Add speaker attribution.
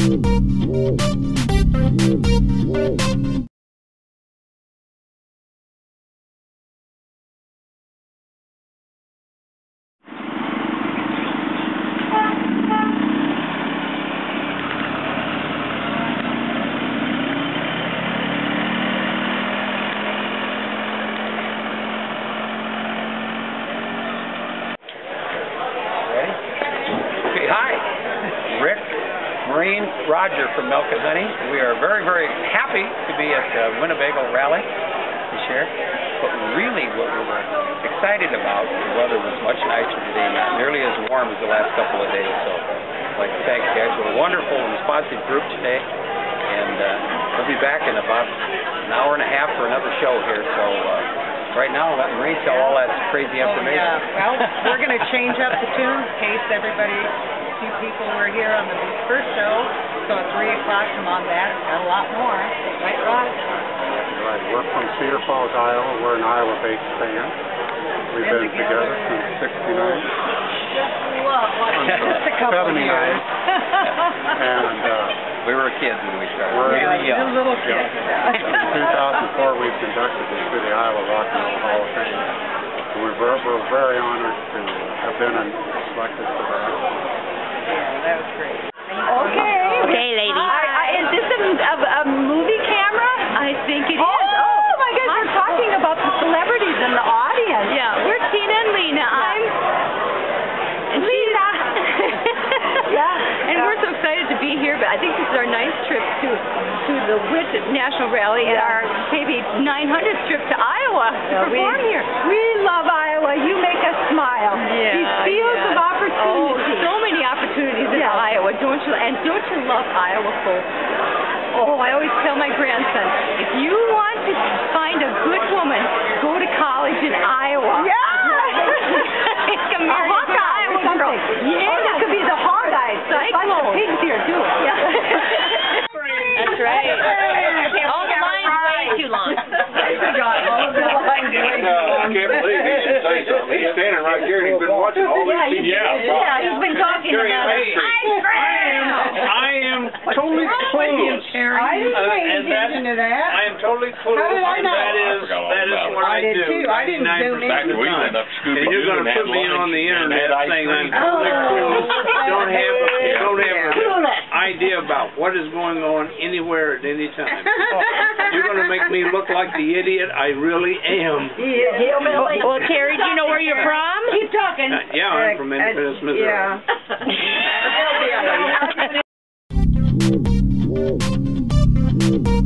Speaker 1: Ready? Okay, hi. Rick, Marine, Roger from Milk and Honey. We are very, very happy to be at the Winnebago Rally this year. But really what we were excited about, the weather was much nicer today, not nearly as warm as the last couple of days. So I'd like to thank you guys. We're a wonderful, responsive group today. And uh, we'll be back in about an hour and a half for another show here. So uh, right now, let Marie tell all that crazy
Speaker 2: Oh,
Speaker 1: information.
Speaker 2: yeah. Well, we're going to change up the tune in case everybody, few people were here on the first show. So at 3 o'clock, come on back. Got a lot more. Right, Rod?
Speaker 3: Right, we're from Cedar Falls, Iowa. We're an Iowa-based band. We've
Speaker 2: Been
Speaker 3: been
Speaker 2: together.
Speaker 3: together since '69,
Speaker 2: Just a couple of
Speaker 3: 79.
Speaker 2: years.
Speaker 3: and uh,
Speaker 1: We were kids when we started.
Speaker 3: We're-
Speaker 1: really
Speaker 2: Yeah,
Speaker 1: young.
Speaker 2: the little kid.
Speaker 3: in 2004 we've conducted this to the Iowa Rock and Roll Hall of Fame. And we're, very, we're very honored to have been selected for that.
Speaker 2: Yeah, that was great.
Speaker 4: Okay.
Speaker 5: Okay, lady.
Speaker 4: I, I, is this a, a, a movie camera?
Speaker 5: I think it is.
Speaker 4: Oh, my gosh, we're talking about the celebrities in the audience.
Speaker 5: Yeah, we're Tina and Lena. I'm
Speaker 4: Lena.
Speaker 5: yeah. And we're so excited to be here, but I think this is our ninth trip to to the WIT National Rally and our maybe 900th trip to Iowa to
Speaker 4: Yeah, we-
Speaker 5: here.
Speaker 4: We love Iowa. You make us smile.
Speaker 5: Yeah,
Speaker 4: These fields
Speaker 5: yeah.
Speaker 4: of opportunity.
Speaker 5: Oh, so many opportunities in
Speaker 4: Yeah.
Speaker 5: Iowa, don't you? And don't you love Iowa folks? Oh, I always tell my grandson, if you want to find a good woman, go to college in Iowa.
Speaker 4: Yeah.
Speaker 5: You can marry
Speaker 4: a
Speaker 5: a good Iowa
Speaker 4: something.
Speaker 5: girl.
Speaker 4: Yeah. Oh, that could be the Hawkeye. There's a bunch of
Speaker 5: Cyclone.
Speaker 4: pigs here, too. Yeah.
Speaker 5: That's right. All the lines way too long.
Speaker 2: We got all of the lines way too long.
Speaker 3: I can't believe he didn't say something. He's standing right here and he's been watching all these
Speaker 4: Yeah,
Speaker 3: people.
Speaker 4: he's- yeah, he's been talking
Speaker 3: Jerry,
Speaker 4: about it.
Speaker 3: I am totally clueless.
Speaker 2: I didn't
Speaker 3: Uh,
Speaker 2: pay
Speaker 3: and that-
Speaker 2: attention to that.
Speaker 3: I am totally clueless.
Speaker 2: How did I
Speaker 3: and
Speaker 2: know?
Speaker 3: That is,
Speaker 6: I forgot all
Speaker 3: that is
Speaker 6: about it.
Speaker 3: what I,
Speaker 2: I did
Speaker 3: do.
Speaker 2: too. I didn't
Speaker 3: 99%
Speaker 2: zoom in.
Speaker 6: We
Speaker 3: time.
Speaker 6: up Scooby
Speaker 3: And you're gonna
Speaker 6: and
Speaker 3: put
Speaker 6: had
Speaker 3: me on the
Speaker 6: and
Speaker 3: internet
Speaker 6: had ice
Speaker 3: saying I'm totally
Speaker 2: Oh.
Speaker 3: clueless. Don't have,
Speaker 2: Yeah.
Speaker 3: don't have an idea about what is going on anywhere at any time. You're gonna make me look like the idiot I really am.
Speaker 4: Hillbilly.
Speaker 5: Well, Terry, do you know where you're from?
Speaker 4: Keep talking.
Speaker 3: Uh, yeah, I'm from Independence, Missouri.
Speaker 2: Yeah.
Speaker 4: Yeah.